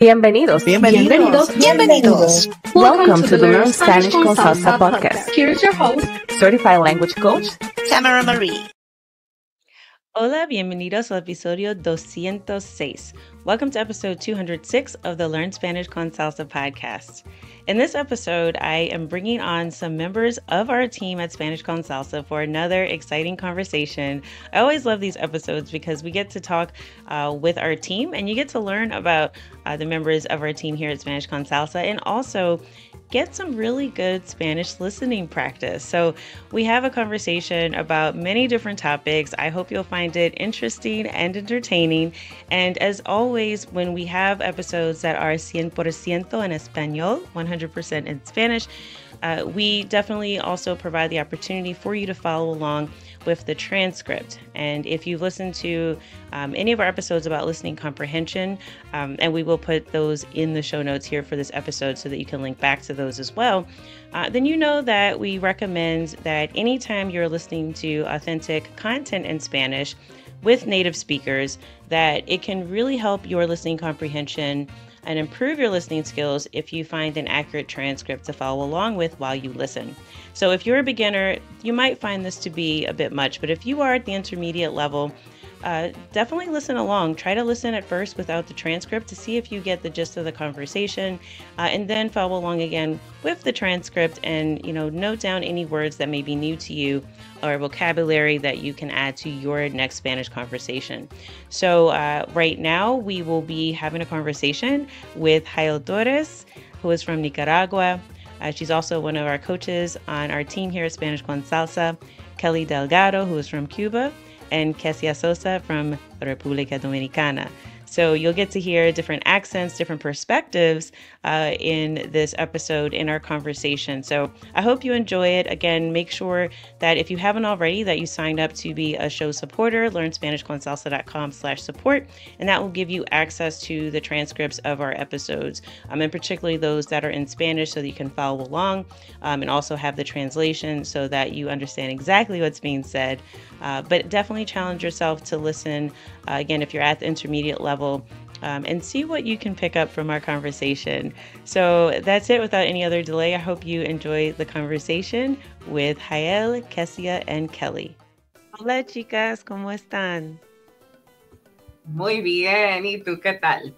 Bienvenidos. Bienvenidos. Bienvenidos. Welcome to the Learn Spanish con Salsa podcast. Here's your host, Certified language coach, Tamara Marie. Hola, bienvenidos al episodio 206. Welcome to episode 206 of the Learn Spanish con Salsa podcast. In this episode, I am bringing on some members of our team at Spanish con Salsa for another exciting conversation. I always love these episodes because we get to talk uh, with our team and you get to learn about uh, the members of our team here at Spanish con Salsa and also get some really good Spanish listening practice. So, we have a conversation about many different topics. I hope you'll find it interesting and entertaining. And as always, when we have episodes that are 100% en español, 100% in Spanish, uh, we definitely also provide the opportunity for you to follow along with the transcript. And if you've listened to um, any of our episodes about listening comprehension, um, and we will put those in the show notes here for this episode so that you can link back to those as well, uh, then you know that we recommend that anytime you're listening to authentic content in Spanish with native speakers, that it can really help your listening comprehension and improve your listening skills if you find an accurate transcript to follow along with while you listen. So, if you're a beginner, you might find this to be a bit much, but if you are at the intermediate level, uh, definitely listen along. Try to listen at first without the transcript to see if you get the gist of the conversation, uh, and then follow along again with the transcript and you know note down any words that may be new to you or vocabulary that you can add to your next Spanish conversation. So uh, right now we will be having a conversation with Jael Torres, who is from Nicaragua. Uh, she's also one of our coaches on our team here at Spanish con Salsa. Kelly Delgado, who is from Cuba and Kesia Sosa from the República Dominicana. So you'll get to hear different accents, different perspectives uh, in this episode in our conversation. So I hope you enjoy it. Again, make sure that if you haven't already, that you signed up to be a show supporter. LearnSpanishConsalsa.com slash support, and that will give you access to the transcripts of our episodes, um, and particularly those that are in Spanish, so that you can follow along, um, and also have the translation so that you understand exactly what's being said. Uh, but definitely challenge yourself to listen uh, again if you're at the intermediate level um, and see what you can pick up from our conversation. So that's it without any other delay. I hope you enjoy the conversation with Jael, Kesia, and Kelly. Hola chicas, ¿cómo están? Muy bien, ¿y tú qué tal?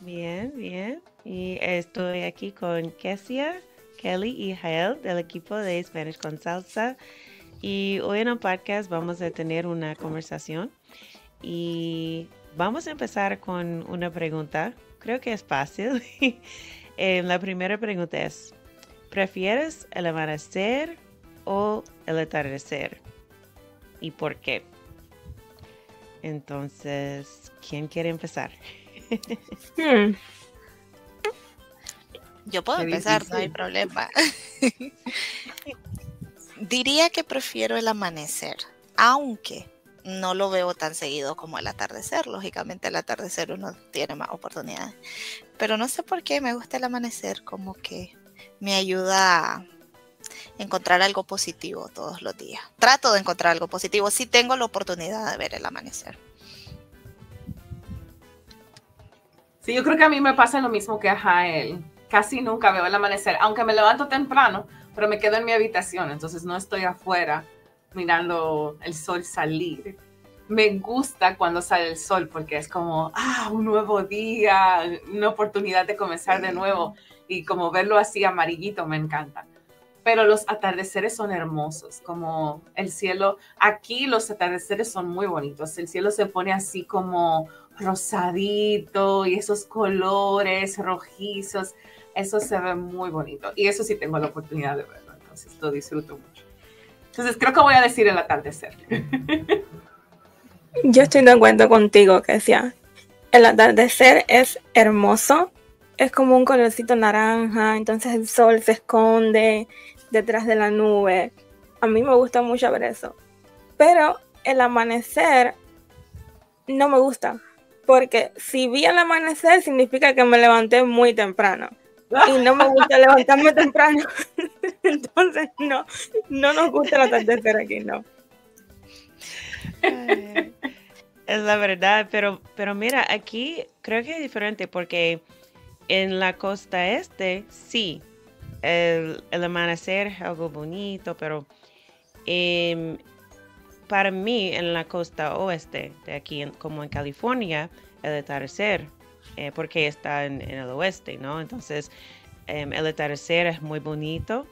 Bien, bien. Y estoy aquí con Kesia, Kelly y Jael del equipo de Spanish con Salsa. Y hoy en el podcast vamos a tener una conversación y vamos a empezar con una pregunta. Creo que es fácil. eh, la primera pregunta es, ¿prefieres el amanecer o el atardecer? ¿Y por qué? Entonces, ¿quién quiere empezar? Hmm. Yo puedo empezar, no hay problema. Diría que prefiero el amanecer, aunque no lo veo tan seguido como el atardecer. Lógicamente el atardecer uno tiene más oportunidades. Pero no sé por qué me gusta el amanecer, como que me ayuda a encontrar algo positivo todos los días. Trato de encontrar algo positivo si tengo la oportunidad de ver el amanecer. Sí, yo creo que a mí me pasa lo mismo que a Jael. Casi nunca veo el amanecer, aunque me levanto temprano, pero me quedo en mi habitación, entonces no estoy afuera mirando el sol salir. Me gusta cuando sale el sol porque es como, ah, un nuevo día, una oportunidad de comenzar de nuevo y como verlo así amarillito me encanta. Pero los atardeceres son hermosos, como el cielo, aquí los atardeceres son muy bonitos, el cielo se pone así como rosadito y esos colores rojizos, eso se ve muy bonito. Y eso sí tengo la oportunidad de verlo, entonces lo disfruto mucho. Entonces creo que voy a decir el atardecer. Yo estoy de acuerdo contigo, que decía, el atardecer es hermoso, es como un colorcito naranja, entonces el sol se esconde detrás de la nube. A mí me gusta mucho ver eso. Pero el amanecer no me gusta, porque si vi el amanecer significa que me levanté muy temprano. Y no me gusta levantarme temprano. Entonces no, no nos gusta el atardecer aquí, no. Es la verdad, pero, pero mira, aquí creo que es diferente porque en la costa este, sí, el, el amanecer es algo bonito, pero em, para mí en la costa oeste, de aquí como en California, el atardecer, eh, porque está en, en el oeste, ¿no? Entonces, em, el atardecer es muy bonito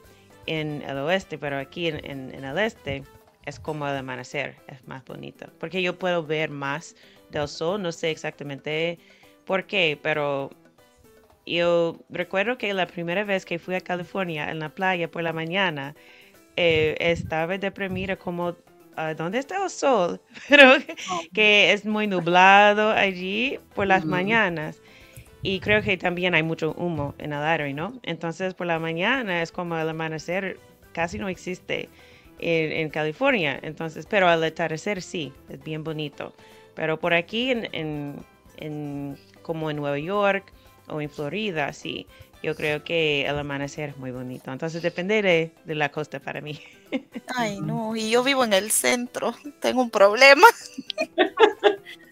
en el oeste, pero aquí en, en- en el este es como el amanecer, es más bonito, porque yo puedo ver más del sol, no sé exactamente por qué, pero yo recuerdo que la primera vez que fui a California en la playa por la mañana, eh, estaba deprimida como, "Ah, ¿dónde está el sol? Pero que es muy nublado allí por las mañanas. Y creo que también hay mucho humo en el aire, ¿no? Entonces por la mañana es como el amanecer casi no existe en, en California. Entonces, pero al atardecer sí, es bien bonito. Pero por aquí en, en- en- como en Nueva York o en Florida, sí, yo creo que el amanecer es muy bonito. Entonces depende de, de la costa para mí. Ay, no, y yo vivo en el centro, tengo un problema.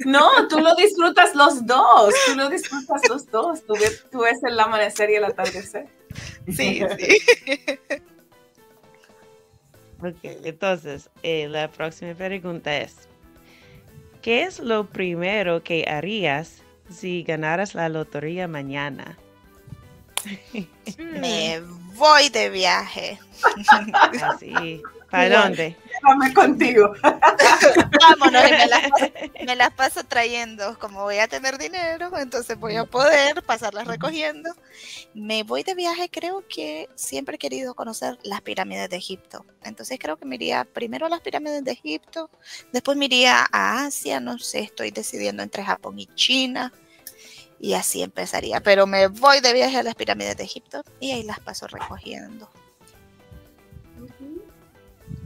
No, tú lo disfrutas los dos, tú lo disfrutas los dos, tú ves, tú ves el amanecer y el atardecer. Sí, sí. Ok, entonces, eh, la próxima pregunta es, ¿qué es lo primero que harías si ganaras la lotería mañana? Me voy de viaje. Así, ¿para Igual. dónde? Dame contigo. Vámonos, y me las, paso, me las paso trayendo. Como voy a tener dinero, entonces voy a poder pasarlas recogiendo. Me voy de viaje, creo que siempre he querido conocer las pirámides de Egipto. Entonces creo que me iría primero a las pirámides de Egipto, después me iría a Asia, no sé, estoy decidiendo entre Japón y China. Y así empezaría. Pero me voy de viaje a las pirámides de Egipto y ahí las paso recogiendo.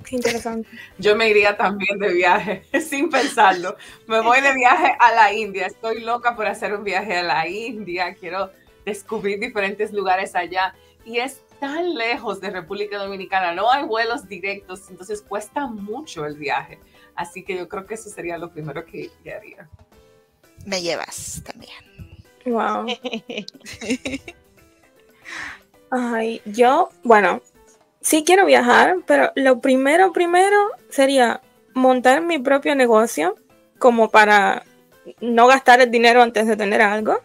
Qué interesante. Yo me iría también de viaje, sin pensarlo. Me voy de viaje a la India. Estoy loca por hacer un viaje a la India. Quiero descubrir diferentes lugares allá. Y es tan lejos de República Dominicana. No hay vuelos directos, entonces cuesta mucho el viaje. Así que yo creo que eso sería lo primero que, que haría. Me llevas también. Wow. Ay, yo, bueno, sí quiero viajar, pero lo primero, primero sería montar mi propio negocio, como para no gastar el dinero antes de tener algo.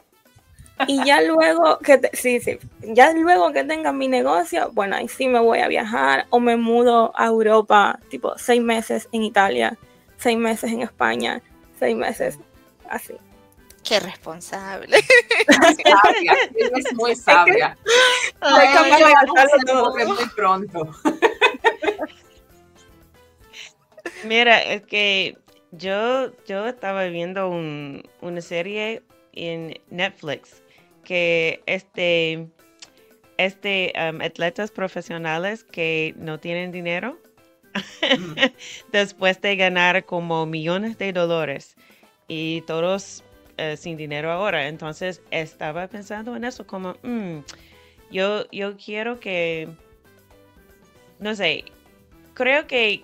Y ya luego que, te- sí, sí, ya luego que tenga mi negocio, bueno, ahí sí me voy a viajar o me mudo a Europa, tipo seis meses en Italia, seis meses en España, seis meses así. Qué responsable. Sabia, es muy sabia. Ay, Ay, capaz yo de vamos a gastarlo hacer todo. porque muy pronto. Mira, es que yo, yo estaba viendo un- una serie en Netflix que este, este um, atletas profesionales que no tienen dinero Mm. después de ganar como millones de dólares y todos eh, sin dinero ahora. Entonces estaba pensando en eso como, mm, yo, yo quiero que, no sé, creo que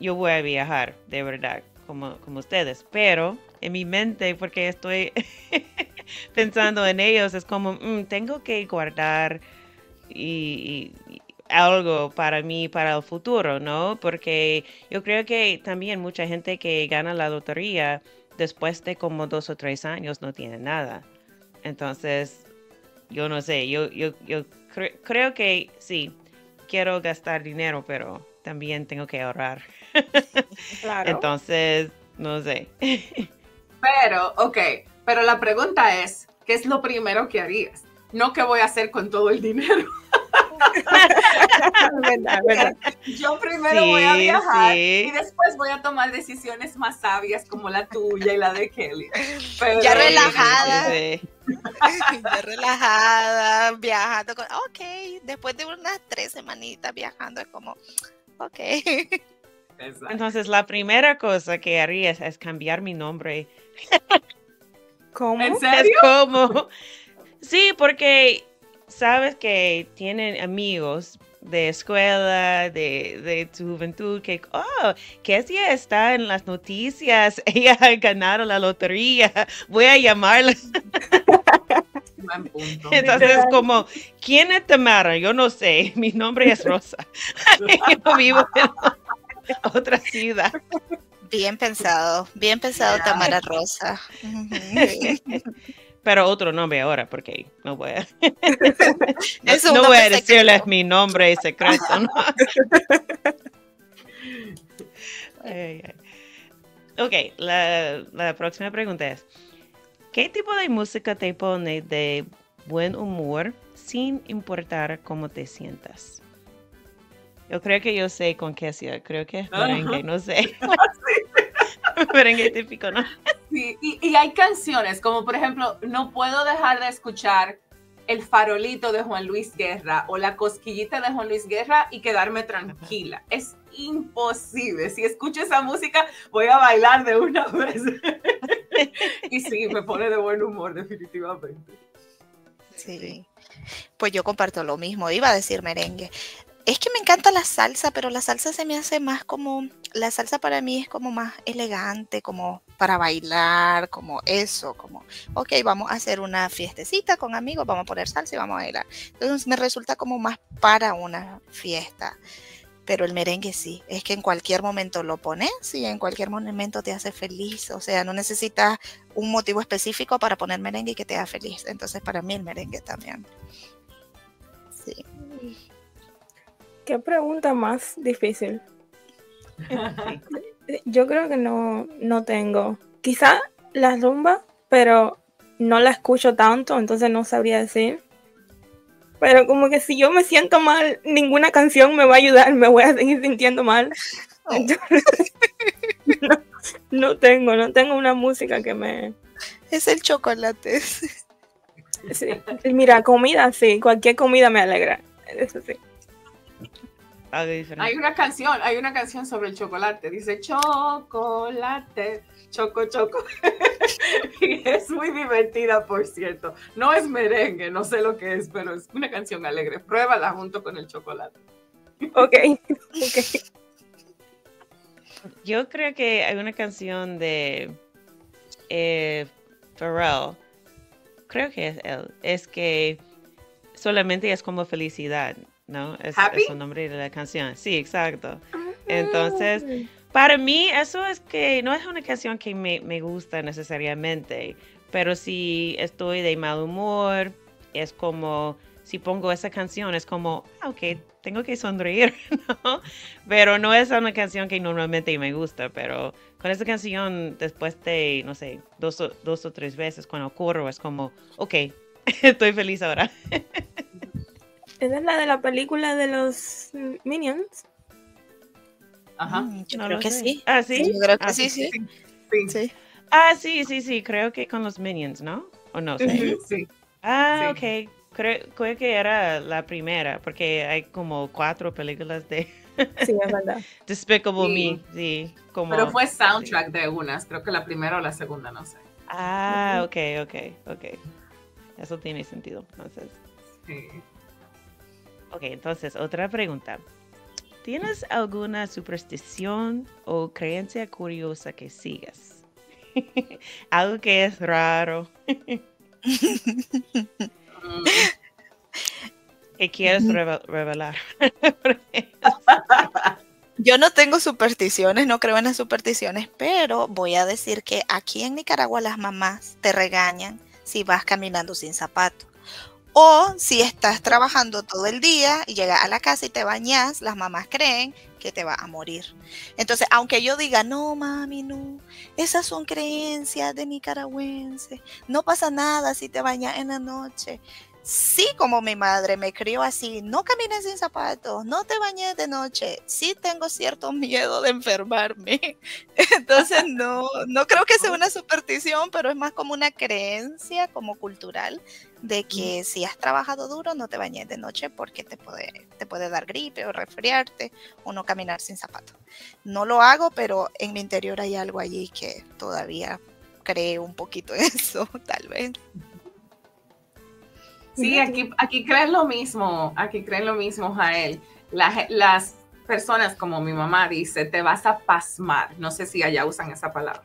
yo voy a viajar, de verdad, como, como ustedes, pero en mi mente, porque estoy pensando en ellos, es como, mm, tengo que guardar y, algo para mí, para el futuro, ¿no? Porque yo creo que también mucha gente que gana la lotería después de como dos o tres años no tiene nada. Entonces, yo no sé, yo, yo, yo cre- creo que sí, quiero gastar dinero, pero también tengo que ahorrar. Claro. Entonces, no sé. Pero, ok, pero la pregunta es, ¿qué es lo primero que harías? No qué voy a hacer con todo el dinero. verdad, verdad. Yo primero voy a viajar sí. y después voy a tomar decisiones más sabias como la tuya y la de Kelly. Pero- Ya relajada. sí, sí. Ya relajada, viajando. Con, ok, después de unas tres semanitas viajando, es como, ok. Exacto. Entonces, la primera cosa que haría es, es cambiar mi nombre. ¿Cómo? ¿En Es serio? como, sí, porque sabes que tienen amigos de escuela, de, de tu juventud, que, oh, que si está en las noticias, ella ha ganado la lotería, voy a llamarla. Entonces es como, ¿quién es Tamara? Yo no sé, mi nombre es Rosa. Yo vivo en otra ciudad. Bien pensado, bien pensado. Tamara Rosa. Pero otro nombre ahora, porque no voy a, no voy a decirles secreto. mi nombre secreto. ¿no? Ay, ay. Ok, la, la próxima pregunta es, ¿qué tipo de música te pone de buen humor sin importar cómo te sientas? Yo creo que yo sé con qué hacía, creo que es Ajá. merengue, no sé. merengue típico, ¿no? Sí, y, y hay canciones, como por ejemplo, no puedo dejar de escuchar El farolito de Juan Luis Guerra o La cosquillita de Juan Luis Guerra y quedarme tranquila. Es imposible. Si escucho esa música, voy a bailar de una vez. y sí, me pone de buen humor, definitivamente. Sí. Pues yo comparto lo mismo, iba a decir merengue. Es que me encanta la salsa, pero la salsa se me hace más como, la salsa para mí es como más elegante, como para bailar, como eso, como, ok, vamos a hacer una fiestecita con amigos, vamos a poner salsa y vamos a bailar. Entonces me resulta como más para una fiesta. Pero el merengue sí, es que en cualquier momento lo pones y en cualquier momento te hace feliz. O sea, no necesitas un motivo específico para poner merengue y que te haga feliz. Entonces, para mí el merengue también. Sí. ¿Qué pregunta más difícil? Yo creo que no, no tengo. Quizá la rumba, pero no la escucho tanto, entonces no sabría decir. Pero como que si yo me siento mal, ninguna canción me va a ayudar, me voy a seguir sintiendo mal. Oh. Entonces, no, no tengo, no tengo una música que me... Es el chocolate. sí. Mira, comida, sí, cualquier comida me alegra. Eso sí. Algo diferente. Hay una canción, hay una canción sobre el chocolate. Dice chocolate, choco, choco. y es muy divertida, por cierto. No es merengue, no sé lo que es, pero es una canción alegre. Pruébala junto con el chocolate. Ok, ok. Yo creo que hay una canción de eh, Pharrell, creo que es él, es que solamente es como felicidad, ¿no? Es, ¿Happy? es el nombre de la canción. Sí, exacto. Entonces, para mí eso es que no es una canción que me, me gusta necesariamente, pero si estoy de mal humor, es como, si pongo esa canción, es como, ah, ok, tengo que sonreír, ¿no? Pero no es una canción que normalmente me gusta, pero con esa canción, después de, no sé, dos o, dos o tres veces cuando ocurre, es como, ok, estoy feliz ahora. Esa es la de la película de los Minions. Ajá. Mm, Yo No creo lo que sé. sí. Ah, sí. Yo creo que Ah, sí, sí. Sí, sí. Ah, sí, sí, sí, creo que con los Minions, ¿no? O no sé. sí, sí. Ah, Sí. ok. Creo, creo que era la primera, porque hay como cuatro películas de Sí, es verdad. Despicable Sí. Me, sí, como... Pero fue soundtrack de unas, creo que la primera o la segunda, no sé. Ah, ok, ok, ok. Eso tiene sentido, entonces. Sí. Ok, entonces, otra pregunta. ¿Tienes alguna superstición o creencia curiosa que sigas? Algo que es raro, que quieres reve- revelar. Yo no tengo supersticiones, no creo en las supersticiones, pero voy a decir que aquí en Nicaragua las mamás te regañan si vas caminando sin zapatos. O si estás trabajando todo el día y llegas a la casa y te bañas, las mamás creen que te va a morir. Entonces, aunque yo diga, no, mami, no, esas son creencias de nicaragüenses, no pasa nada si te bañas en la noche. Sí, como mi madre me crió así, no camines sin zapatos, no te bañes de noche. Sí tengo cierto miedo de enfermarme. Entonces no, no creo que sea una superstición, pero es más como una creencia como cultural de que si has trabajado duro no te bañes de noche porque te puede, te puede dar gripe o resfriarte o no caminar sin zapatos. No lo hago, pero en mi interior hay algo allí que todavía creo un poquito en eso, tal vez. Sí, aquí, aquí creen lo mismo, aquí creen lo mismo, Jael. las personas, como mi mamá dice, te vas a pasmar. No sé si allá usan esa palabra,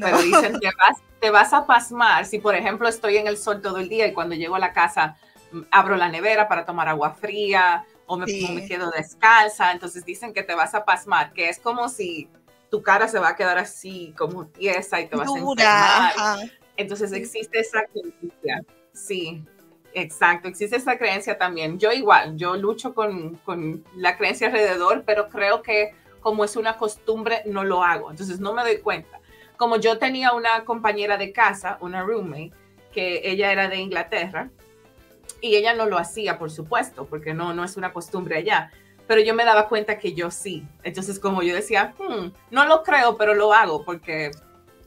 pero dicen, te vas, te vas a pasmar. Si, por ejemplo, estoy en el sol todo el día y cuando llego a la casa mm, abro la nevera para tomar agua fría o me, me quedo descalza, entonces dicen que te vas a pasmar, que es como si tu cara se va a quedar así, como tiesa y te vas a enfermar. Entonces existe esa creencia. Sí, exacto, existe esa creencia también. Yo igual, yo lucho con, con la creencia alrededor, pero creo que como es una costumbre, no lo hago. Entonces no me doy cuenta. Como yo tenía una compañera de casa, una roommate, que ella era de Inglaterra, y ella no lo hacía, por supuesto, porque no, no es una costumbre allá. Pero yo me daba cuenta que yo sí. Entonces, como yo decía, hmm, no lo creo, pero lo hago porque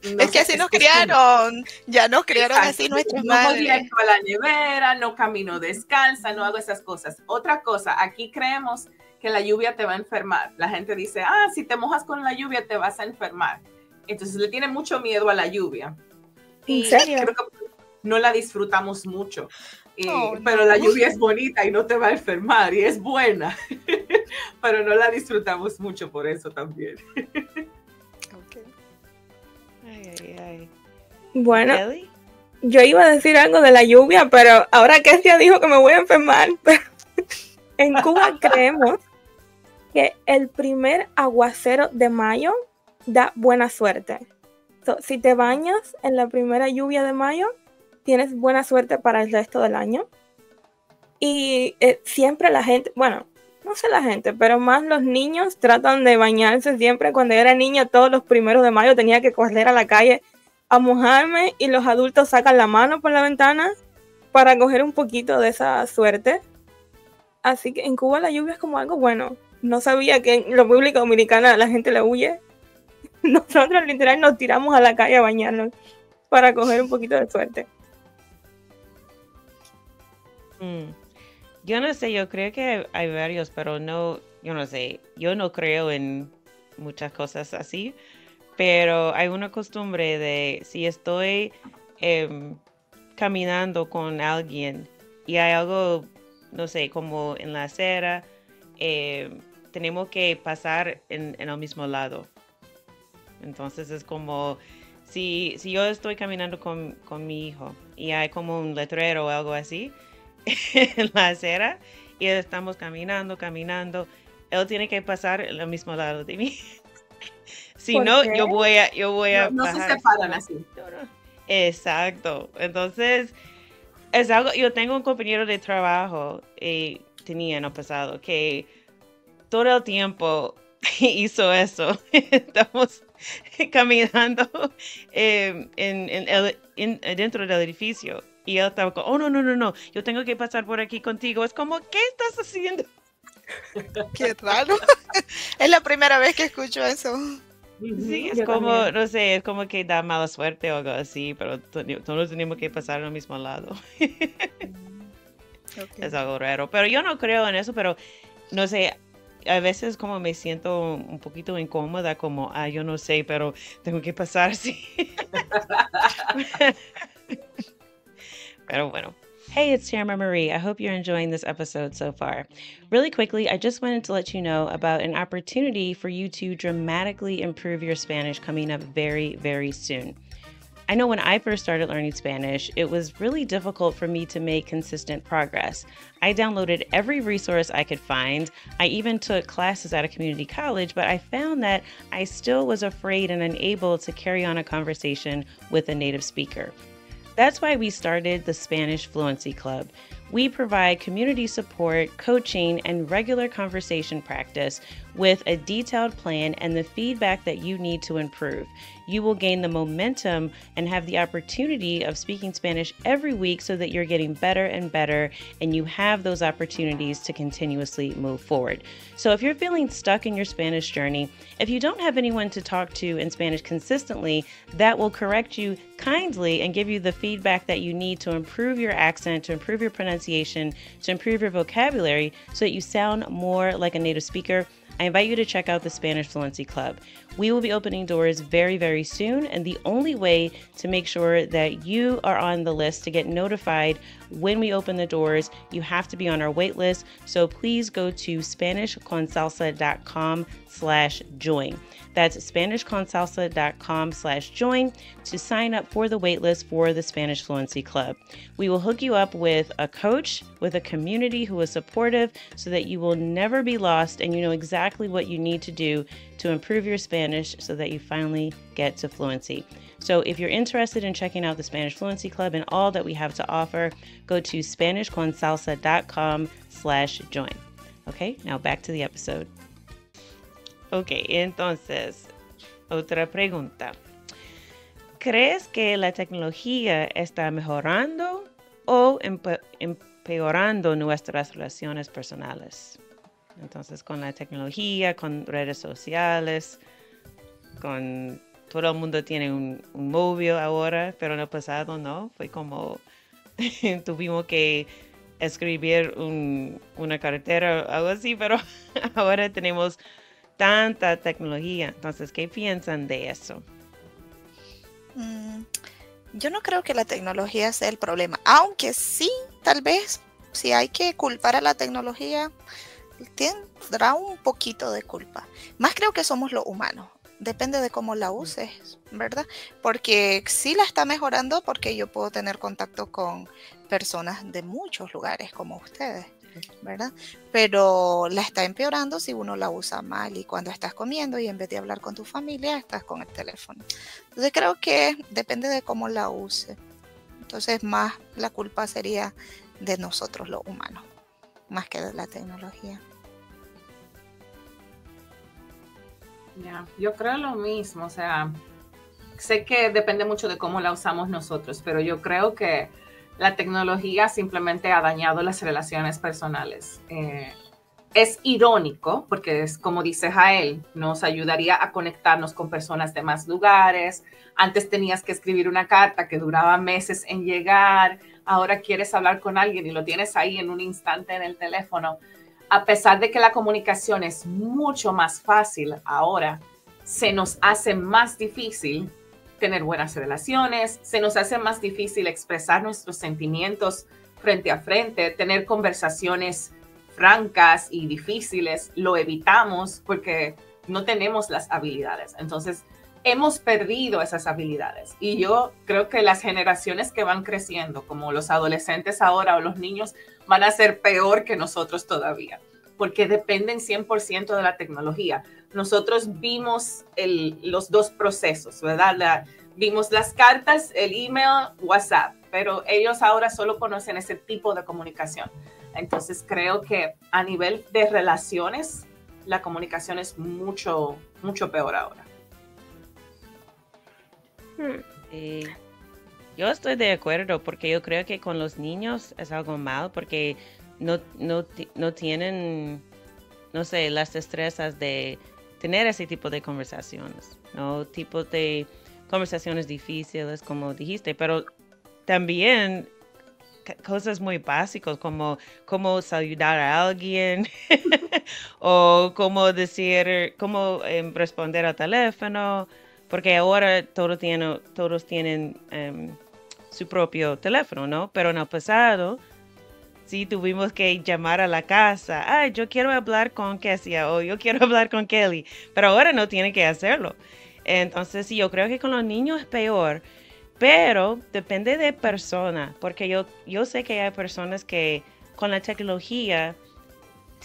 es que así nos criaron, ya nos criaron así nuestras no madres. No a la nevera, no camino descalza, no hago esas cosas. Otra cosa, aquí creemos que la lluvia te va a enfermar. La gente dice, ah, si te mojas con la lluvia te vas a enfermar. Entonces le tiene mucho miedo a la lluvia. ¿En serio? Creo que no la disfrutamos mucho. Oh, pero la lluvia es bonita y no te va a enfermar y es buena, pero no la disfrutamos mucho por eso también. Bueno, yo iba a decir algo de la lluvia, pero ahora que ya dijo que me voy a enfermar, en Cuba creemos que el primer aguacero de mayo da buena suerte. si te bañas en la primera lluvia de mayo, tienes buena suerte para el resto del año. Y eh, siempre la gente, bueno, no sé la gente, pero más los niños tratan de bañarse siempre. Cuando yo era niña, todos los primeros de mayo tenía que correr a la calle a mojarme y los adultos sacan la mano por la ventana para coger un poquito de esa suerte. Así que en Cuba la lluvia es como algo bueno. No sabía que en la República Dominicana la gente le huye. Nosotros literal nos tiramos a la calle a bañarnos para coger un poquito de suerte. Mm. Yo no sé, yo creo que hay varios, pero no, yo no sé, yo no creo en muchas cosas así, pero hay una costumbre de si estoy em, caminando con alguien y hay algo, no sé, como en la acera, em, tenemos que pasar en, el mismo lado. Entonces es como, si, si yo estoy caminando con, con mi hijo y hay como un letrero o algo así, en la acera y estamos caminando, caminando. Él tiene que pasar al mismo lado de mí. si no, yo voy a, yo voy a. No, se separan así. Exacto. Entonces, es algo. Yo tengo un compañero de trabajo, y eh, tenía en el pasado, que todo el tiempo hizo eso. Estamos caminando eh, en, en, dentro del edificio y él estaba como, oh, no, no, no, no, yo tengo que pasar por aquí contigo. Es como, ¿qué estás haciendo? Qué raro. es la primera vez que escucho eso. Sí, es como, no sé, es como que da mala suerte o algo así, pero todos tenemos que pasar al mismo lado. Es algo raro. Pero yo no creo en eso, pero no sé, a veces como me siento un poquito incómoda, como, ah, yo no sé, pero tengo que pasar así. Pero bueno. Hey, it's Tamara Marie. I hope you're enjoying this episode so far. Really quickly, I just wanted to let you know about an opportunity for you to dramatically improve your Spanish coming up very, very soon. I know when I first started learning Spanish, it was really difficult for me to make consistent progress. I downloaded every resource I could find. I even took classes at a community college, but I found that I still was afraid and unable to carry on a conversation with a native speaker. That's why we started the Spanish Fluency Club. We provide community support, coaching, and regular conversation practice with a detailed plan and the feedback that you need to improve. You will gain the momentum and have the opportunity of speaking Spanish every week so that you're getting better and better and you have those opportunities to continuously move forward. So, if you're feeling stuck in your Spanish journey, if you don't have anyone to talk to in Spanish consistently, that will correct you kindly and give you the feedback that you need to improve your accent, to improve your pronunciation, to improve your vocabulary so that you sound more like a native speaker I invite you to check out the Spanish Fluency Club. We will be opening doors very, very soon, and the only way to make sure that you are on the list to get notified when we open the doors, you have to be on our wait list. So please go to SpanishConsalsa.com slash join. That's SpanishConsalsa.com slash join to sign up for the waitlist for the Spanish Fluency Club. We will hook you up with a coach, with a community who is supportive so that you will never be lost and you know exactly what you need to do to improve your Spanish so that you finally get to fluency. So if you're interested in checking out the Spanish Fluency Club and all that we have to offer, go to SpanishConsalsa.com slash join. Okay, now back to the episode. Ok, entonces, otra pregunta. ¿Crees que la tecnología está mejorando o empe empeorando nuestras relaciones personales? Entonces, con la tecnología, con redes sociales, con todo el mundo tiene un, móvil ahora, pero en el pasado no, fue como tuvimos que escribir un, una carretera o algo así, pero ahora tenemos tanta tecnología. Entonces, ¿qué piensan de eso? Mm, yo no creo que la tecnología sea el problema, aunque sí, tal vez, si hay que culpar a la tecnología, tendrá un poquito de culpa. Más creo que somos los humanos. Depende de cómo la uses, ¿verdad? Porque sí la está mejorando porque yo puedo tener contacto con personas de muchos lugares como ustedes. ¿Verdad? Pero la está empeorando si uno la usa mal y cuando estás comiendo y en vez de hablar con tu familia, estás con el teléfono. Entonces creo que depende de cómo la use. Entonces más la culpa sería de nosotros los humanos, más que de la tecnología. Ya, yo creo lo mismo, o sea, sé que depende mucho de cómo la usamos nosotros, pero yo creo que la tecnología simplemente ha dañado las relaciones personales. Eh, es irónico porque es como dice Jael, nos ayudaría a conectarnos con personas de más lugares. Antes tenías que escribir una carta que duraba meses en llegar. Ahora quieres hablar con alguien y lo tienes ahí en un instante en el teléfono. A pesar de que la comunicación es mucho más fácil ahora, se nos hace más difícil tener buenas relaciones, se nos hace más difícil expresar nuestros sentimientos frente a frente, tener conversaciones francas y difíciles, lo evitamos porque no tenemos las habilidades. Entonces, hemos perdido esas habilidades. Y yo creo que las generaciones que van creciendo, como los adolescentes ahora o los niños, van a ser peor que nosotros todavía, porque dependen 100% de la tecnología nosotros vimos los dos procesos, ¿verdad? vimos las cartas, el email, WhatsApp, pero ellos ahora solo conocen ese tipo de comunicación. Entonces creo que a nivel de relaciones, la comunicación es mucho, mucho peor ahora. Hmm. yo estoy de acuerdo porque yo creo que con los niños es algo mal porque no, no, no tienen, no sé, las destrezas de tener ese tipo de conversaciones, ¿no? Tipo de conversaciones difíciles, como dijiste, pero también cosas muy básicas como cómo saludar a alguien o cómo decir, cómo em, responder al teléfono, porque ahora todo tiene, todos tienen em, su propio teléfono, ¿no? Pero en el pasado sí tuvimos que llamar a la casa, ay, yo quiero hablar con Kessia o yo quiero hablar con Kelly, pero ahora no tiene que hacerlo. Entonces, sí, yo creo que con los niños es peor, pero depende de persona, porque yo, yo sé que hay personas que con la tecnología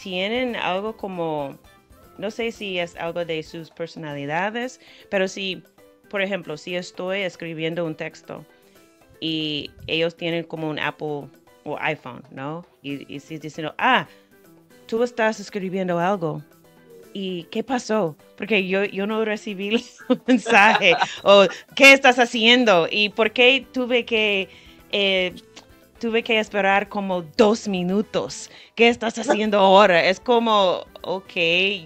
tienen algo como, no sé si es algo de sus personalidades, pero si, por ejemplo, si estoy escribiendo un texto y ellos tienen como un Apple o iPhone, ¿no? Y, si diciendo, ah, tú estás escribiendo algo. ¿Y qué pasó? Porque yo, yo no recibí el mensaje. o, ¿qué estás haciendo? ¿Y por qué tuve que, eh, tuve que esperar como dos minutos? ¿Qué estás haciendo ahora? Es como, ok,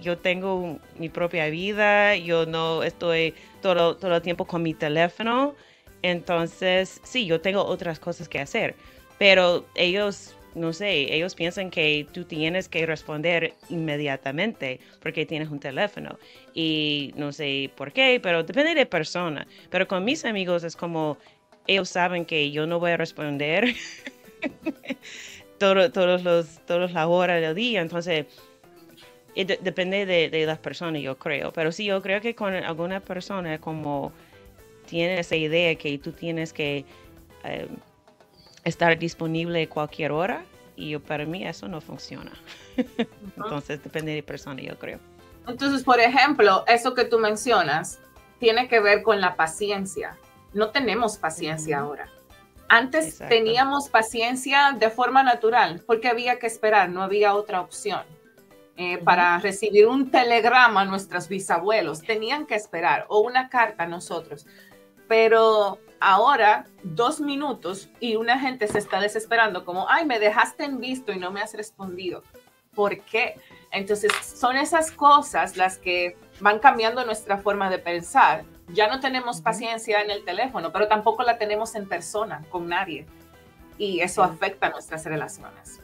yo tengo mi propia vida, yo no estoy todo, todo el tiempo con mi teléfono. Entonces, sí, yo tengo otras cosas que hacer pero ellos no sé, ellos piensan que tú tienes que responder inmediatamente porque tienes un teléfono. Y no sé por qué, pero depende de persona. Pero con mis amigos es como, ellos saben que yo no voy a responder todo, todos los, todos las horas del día. Entonces, depende de, las personas, yo creo. Pero sí, yo creo que con alguna persona como tiene esa idea que tú tienes que... Eh, estar disponible cualquier hora y yo, para mí eso no funciona. Entonces depende de persona, yo creo. Entonces, por ejemplo, eso que tú mencionas tiene que ver con la paciencia. No tenemos paciencia ahora. Antes teníamos paciencia de forma natural porque había que esperar, no había otra opción. Eh, para recibir un telegrama nuestros bisabuelos tenían que esperar o una carta nosotros. Pero ahora dos minutos y una gente se está desesperando como, ay, me dejaste en visto y no me has respondido. ¿Por qué? Entonces, son esas cosas las que van cambiando nuestra forma de pensar. Ya no tenemos paciencia en el teléfono, pero tampoco la tenemos en persona, con nadie. Y eso afecta nuestras relaciones.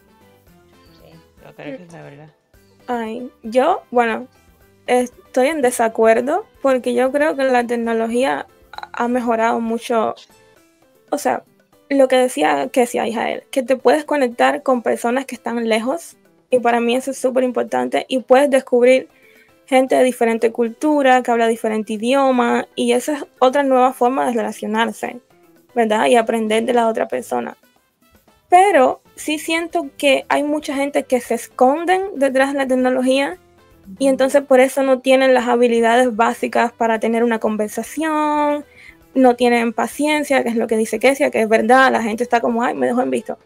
Sí, yo creo que es la verdad. Ay, yo, bueno, estoy en desacuerdo porque yo creo que la tecnología ha mejorado mucho. O sea, lo que decía que decía Israel, que te puedes conectar con personas que están lejos y para mí eso es súper importante y puedes descubrir gente de diferente cultura, que habla diferente idioma y esa es otra nueva forma de relacionarse, ¿verdad? Y aprender de la otra persona. Pero sí siento que hay mucha gente que se esconden detrás de la tecnología y entonces por eso no tienen las habilidades básicas para tener una conversación, no tienen paciencia, que es lo que dice Kesia, que es verdad, la gente está como, ay, me dejó en visto.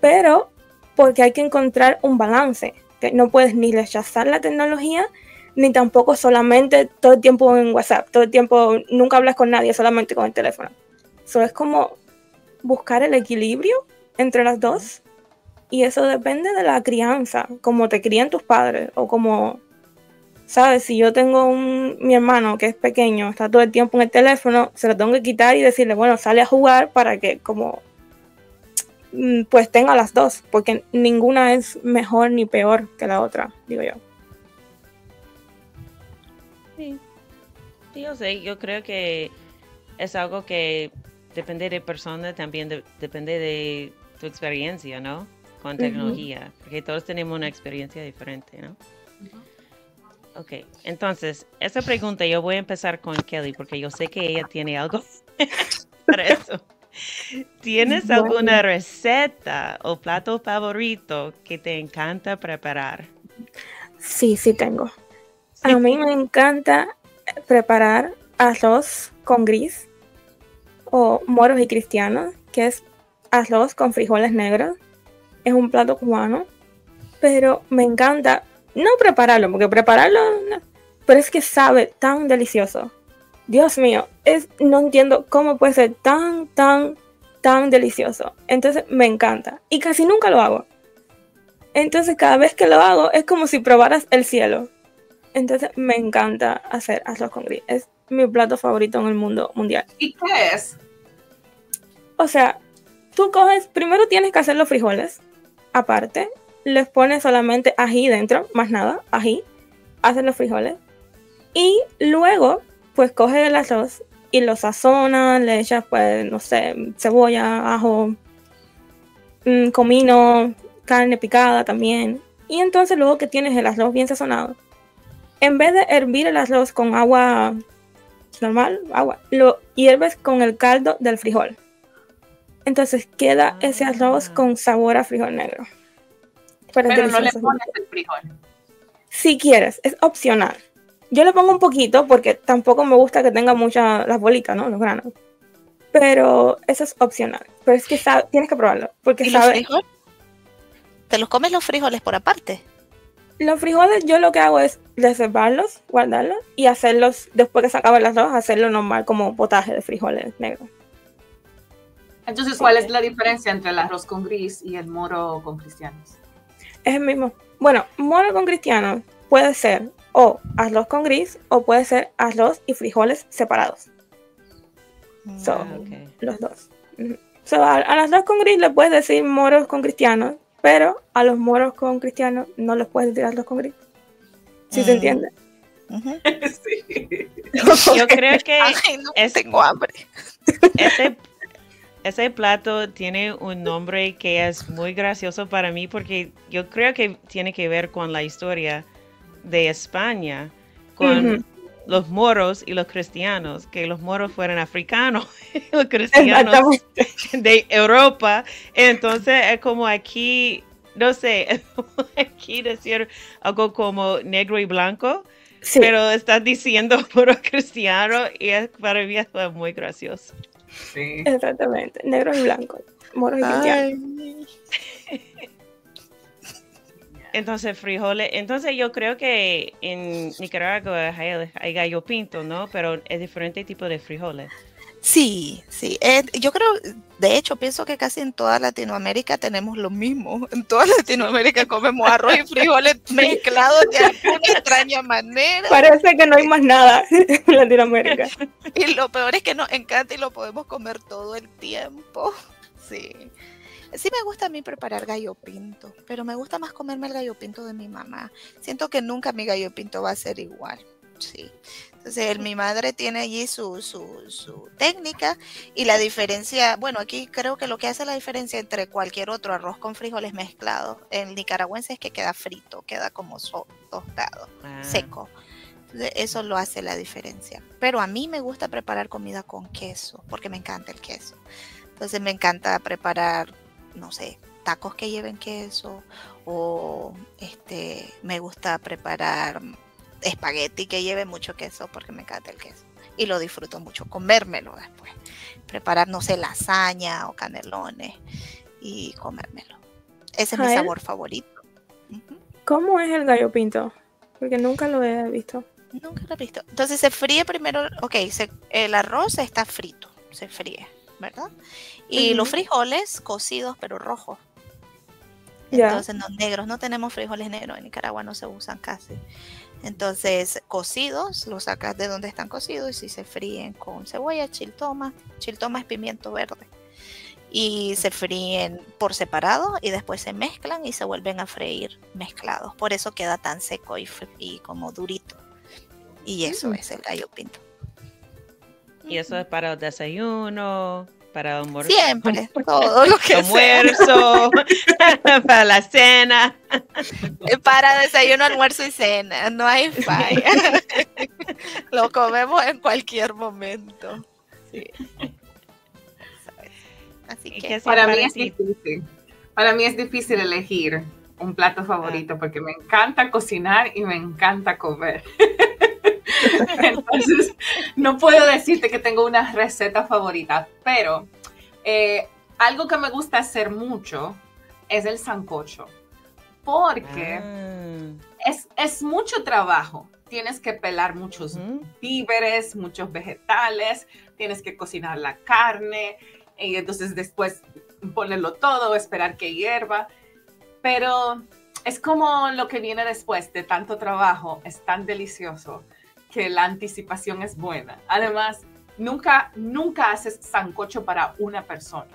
Pero porque hay que encontrar un balance, que no puedes ni rechazar la tecnología, ni tampoco solamente todo el tiempo en WhatsApp, todo el tiempo nunca hablas con nadie, solamente con el teléfono. Eso es como buscar el equilibrio entre las dos. Y eso depende de la crianza, como te crían tus padres o como ¿sabes? Si yo tengo un, mi hermano que es pequeño, está todo el tiempo en el teléfono, se lo tengo que quitar y decirle, bueno, sale a jugar para que como mm, pues tenga las dos, porque ninguna es mejor ni peor que la otra, digo yo. Sí, sí yo sé, yo creo que es algo que depende de persona, también depende de tu experiencia, ¿no? Con tecnología, porque todos tenemos una experiencia diferente, ¿no? Ok, entonces, esa pregunta yo voy a empezar con Kelly porque yo sé que ella tiene algo para eso. ¿Tienes alguna receta o plato favorito que te encanta preparar? Sí, sí tengo. A mí me encanta preparar arroz con gris o moros y cristianos, que es arroz con frijoles negros. Es un plato cubano, pero me encanta no prepararlo, porque prepararlo, pero es que sabe tan delicioso. Dios mío, es, no entiendo cómo puede ser tan, tan, tan delicioso. Entonces me encanta. Y casi nunca lo hago. Entonces cada vez que lo hago es como si probaras el cielo. Entonces me encanta hacer arroz con gris. Es mi plato favorito en el mundo mundial. ¿Y qué es? O sea, tú coges, primero tienes que hacer los frijoles aparte les pones solamente ají dentro, más nada, ají, haces los frijoles y luego pues coges el arroz y lo sazonas, le echas pues, no sé, cebolla, ajo, mm, comino, carne picada también. Y entonces luego que tienes el arroz bien sazonado, en vez de hervir el arroz con agua normal, agua, lo hierves con el caldo del frijol. Entonces queda ese arroz ah. con sabor a frijol negro. Pero, no le pones el frijol. Si quieres, es opcional. Yo le pongo un poquito porque tampoco me gusta que tenga muchas las bolitas, ¿no? Los granos. Pero eso es opcional. Pero es que tienes que probarlo. Porque ¿Y sabe... ¿Te los comes los frijoles por aparte? Los frijoles yo lo que hago es reservarlos, guardarlos y hacerlos, después que se acaben las dos, hacerlo normal como potaje de frijoles negros. Entonces, ¿cuál es la diferencia entre el arroz con gris y el moro con cristianos? Es el mismo. Bueno, mono con cristiano puede ser o arroz con gris o puede ser arroz y frijoles separados. Son ah, los dos. So, al, arroz con gris le puedes decir moros con cristiano pero a los moros con cristianos no los puedes tirarlos con gris. ¿Sí se Mm. entiende? Sí. Yo creo que Ay, no, es- tengo hambre. ese, ese plato tiene un nombre que es muy gracioso para mí porque yo creo que tiene que ver con la historia de España, con los moros y los cristianos, que los moros fueron africanos, y los cristianos de Europa. Entonces es como aquí, no sé, es aquí decir algo como negro y blanco, Sí, pero estás diciendo puro cristiano y es, para mí fue muy gracioso. Sí. exactamente. Negros y blancos. Moros y cristianos. Entonces, frijoles. Entonces, yo creo que en Nicaragua hay, hay gallo pinto, ¿no? Pero es diferente tipo de frijoles. Sí, sí. Eh, yo creo, de hecho, pienso que casi en toda Latinoamérica tenemos lo mismo. En toda Latinoamérica comemos arroz y frijoles mezclados de alguna extraña manera. Parece que no hay más nada en Latinoamérica. Y lo peor es que nos encanta y lo podemos comer todo el tiempo. Sí. Sí me gusta a mí preparar gallo pinto, pero me gusta más comerme el gallo pinto de mi mamá. Siento que nunca mi gallo pinto va a ser igual. Sí. Entonces, el- mi madre tiene allí su, su, su técnica y la diferencia, bueno, aquí creo que lo que hace la diferencia entre cualquier otro arroz con frijoles mezclados, el nicaragüense es que queda frito, queda como so- tostado Ah, seco. Entonces, Eso lo hace la diferencia. Pero a mí me gusta preparar comida con queso, porque me encanta el queso. Entonces me encanta preparar, no sé, tacos que lleven queso o este me gusta preparar espagueti que lleve mucho queso porque me encanta el queso y lo disfruto mucho comérmelo después. Preparar, no sé, lasaña o canelones y comérmelo. Ese es mi sabor favorito. ¿Cómo es el gallo pinto? Porque nunca lo he visto. Nunca lo he visto. Entonces se fríe primero, ok, se- el arroz está frito, se fríe, ¿verdad? Y los frijoles cocidos pero rojos. Entonces no negros, no tenemos frijoles negros, en Nicaragua no se usan casi. Entonces cocidos, los sacas de donde están cocidos y si se fríen con cebolla, chiltoma, chiltoma es pimiento verde. Y se fríen por separado y después se mezclan y se vuelven a freír mezclados. Por eso queda tan seco y, y como durito. Y eso Mm. es el gallo pinto. Y eso es para el desayuno, para almuerzo. Siempre, todo lo que sea. almuerzo, para la cena. Para desayuno, almuerzo y cena, no hay falla. Lo comemos en cualquier momento. Sí. Así ¿Y que Para mí es difícil. Para mí es difícil elegir un plato favorito porque me encanta cocinar y me encanta comer. Entonces, no puedo decirte que tengo una receta favorita, pero eh, algo que me gusta hacer mucho es el sancocho. Porque Ah, es, es mucho trabajo. Tienes que pelar muchos víveres, muchos vegetales, tienes que cocinar la carne y entonces después ponerlo todo, esperar que hierva. Pero es como lo que viene después de tanto trabajo, es tan delicioso que la anticipación es buena. Además, nunca, nunca haces sancocho para una persona.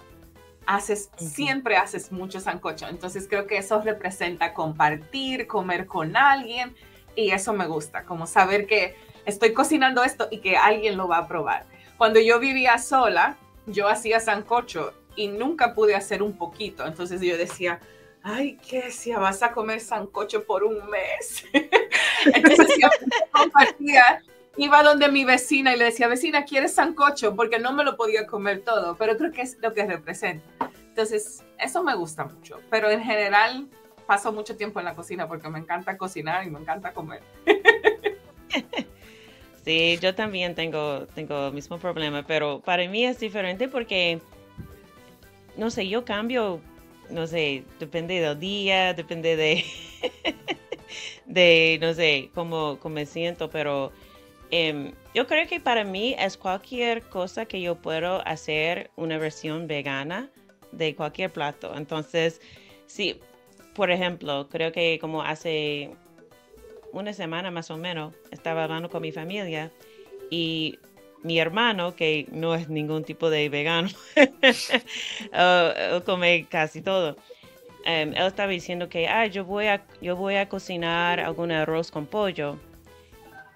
Haces, siempre haces mucho sancocho. Entonces creo que eso representa compartir, comer con alguien y eso me gusta, como saber que estoy cocinando esto y que alguien lo va a probar. Cuando yo vivía sola, yo hacía sancocho y nunca pude hacer un poquito. Entonces yo decía, ay, ¿qué si vas a comer sancocho por un mes? Entonces yo compartía, iba donde mi vecina y le decía, vecina, ¿quieres sancocho? Porque no me lo podía comer todo, pero creo que es lo que representa. Entonces, eso me gusta mucho, pero en general paso mucho tiempo en la cocina porque me encanta cocinar y me encanta comer. Sí, yo también tengo, tengo el mismo problema, pero para mí es diferente porque, no sé, yo cambio, no sé, depende del día, depende de, de no sé, cómo, cómo me siento, pero em, yo creo que para mí es cualquier cosa que yo puedo hacer una versión vegana de cualquier plato. Entonces, sí, por ejemplo, creo que como hace una semana más o menos, estaba hablando con mi familia y mi hermano, que no es ningún tipo de vegano, come casi todo, em, él estaba diciendo que, ah, yo voy a, yo voy a cocinar algún arroz con pollo.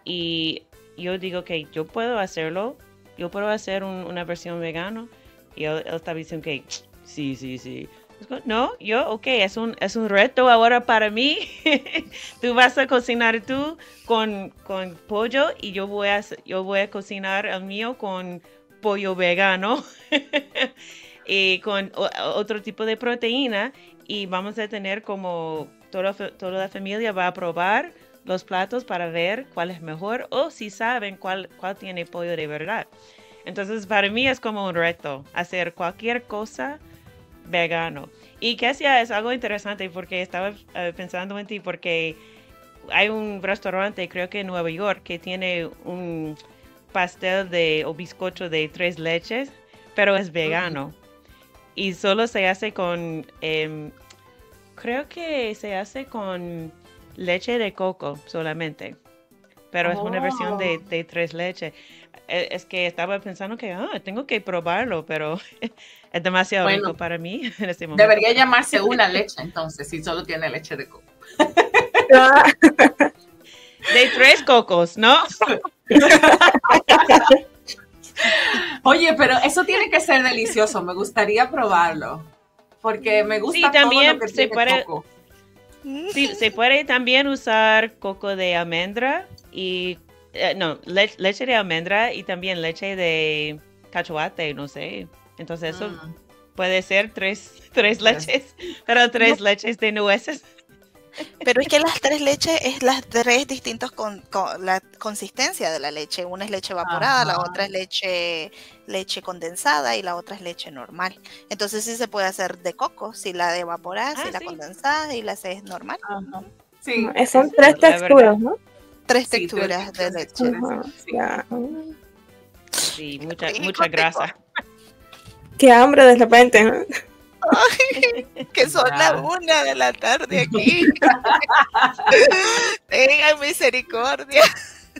Y yo digo que yo puedo hacerlo, yo puedo hacer una versión vegana. Y él, él estaba diciendo que, sí, sí, sí. No, yo, ok, es un, es un reto ahora para mí. tú vas a cocinar tú con, con, pollo y yo voy, a, yo voy a cocinar el mío con pollo vegano y con otro tipo de proteína y vamos a tener como toda, toda la familia va a probar los platos para ver cuál es mejor o si saben cuál, cuál tiene pollo de verdad. Entonces para mí es como un reto hacer cualquier cosa vegano. Y que hacía es algo interesante porque estaba eh, pensando en ti porque hay un restaurante, creo que en Nueva York, que tiene un pastel de o bizcocho de tres leches, pero es vegano. Y solo se hace con, em, creo que se hace con leche de coco solamente. Pero es una versión de, oh. de tres leches. E, es que estaba pensando que ah, tengo que probarlo, pero es demasiado rico para mí en este momento. Debería llamarse una leche entonces, si solo tiene leche de coco. De tres cocos, ¿no? Oye, pero eso tiene que ser delicioso. Me gustaría probarlo. Porque me gusta también todo lo que se tiene puede, coco. Sí, se puede también usar coco de almendra y eh, no, le- leche de almendra y también leche de cacahuate, no sé. Entonces eso Mm. puede ser tres, tres leches, pero tres leches de nueces. Pero es que las tres leches es las tres distintas con, con la consistencia de la leche. Una es leche evaporada, la otra es leche, leche condensada y la otra es leche normal. Entonces sí se puede hacer de coco, si la de evaporada, Ah, si la sí. condensada y la es normal. Ajá. Sí. Son tres La texturas, ¿no? Tres Sí, tres texturas de leche. Sí. Sí, mucha, mucha grasa. Qué hambre de repente. ¿no? que son la Wow. una de la tarde aquí. Tengan misericordia.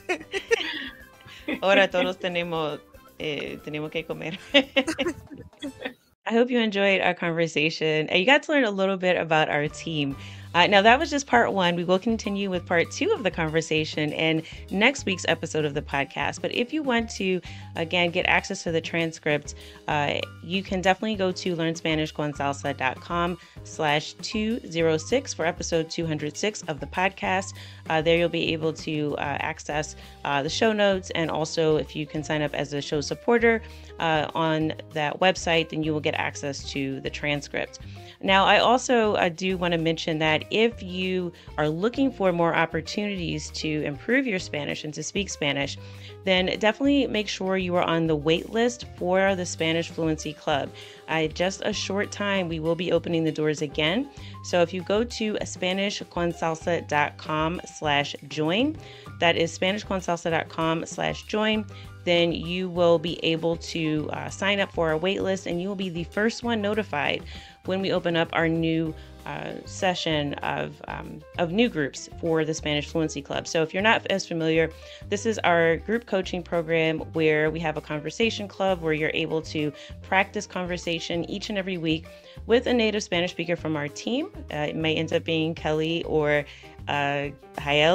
Ahora todos tenemos, eh, tenemos que comer. I hope you enjoyed our conversation and you got to learn a little bit about our team. Uh, now, that was just part one. We will continue with part two of the conversation in next week's episode of the podcast. But if you want to, again, get access to the transcript, uh, you can definitely go to learnspanishconsalsa.com slash 206 for episode 206 of the podcast. Uh, there you'll be able to uh, access uh, the show notes. And also, if you can sign up as a show supporter uh, on that website, then you will get access to the transcript. Now, I also do want to mention that if you are looking for more opportunities to improve your Spanish and to speak Spanish, then definitely make sure you are on the wait list for the Spanish Fluency Club. Uh, just a short time, we will be opening the doors again. So if you go to SpanishConsalsa.com slash join, that is SpanishConsalsa.com slash join, then you will be able to uh, sign up for our wait list and you will be the first one notified when we open up our new uh, session of, um, of new groups for the Spanish Fluency Club. So, if you're not as familiar, this is our group coaching program where we have a conversation club where you're able to practice conversation each and every week with a native Spanish speaker from our team. Uh, it may end up being Kelly or uh,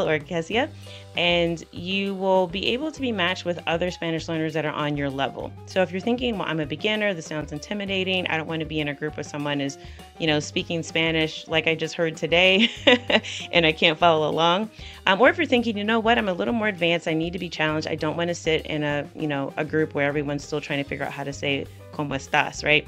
or Kezia, and you will be able to be matched with other Spanish learners that are on your level. So if you're thinking, well, I'm a beginner, this sounds intimidating, I don't want to be in a group with someone who's, you know, speaking Spanish like I just heard today, and I can't follow along, um, or if you're thinking, you know what, I'm a little more advanced, I need to be challenged, I don't want to sit in a, you know, a group where everyone's still trying to figure out how to say como estás, right?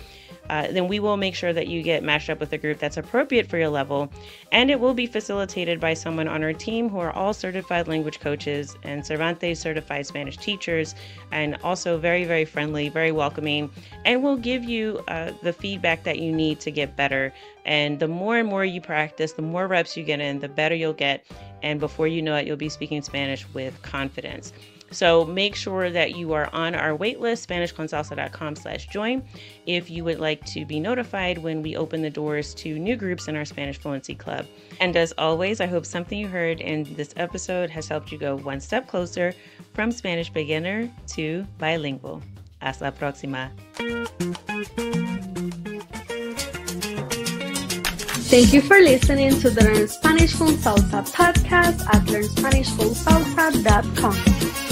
Uh, then we will make sure that you get matched up with a group that's appropriate for your level. And it will be facilitated by someone on our team who are all certified language coaches and Cervantes certified Spanish teachers, and also very, very friendly, very welcoming, and will give you uh, the feedback that you need to get better. And the more and more you practice, the more reps you get in, the better you'll get. And before you know it, you'll be speaking Spanish with confidence. So make sure that you are on our waitlist, SpanishConsalsa.com slash join, if you would like to be notified when we open the doors to new groups in our Spanish Fluency Club. And as always, I hope something you heard in this episode has helped you go one step closer from Spanish beginner to bilingual. Hasta la próxima. Thank you for listening to the Learn Spanish con Salsa podcast at learnspanishconsalsa.com.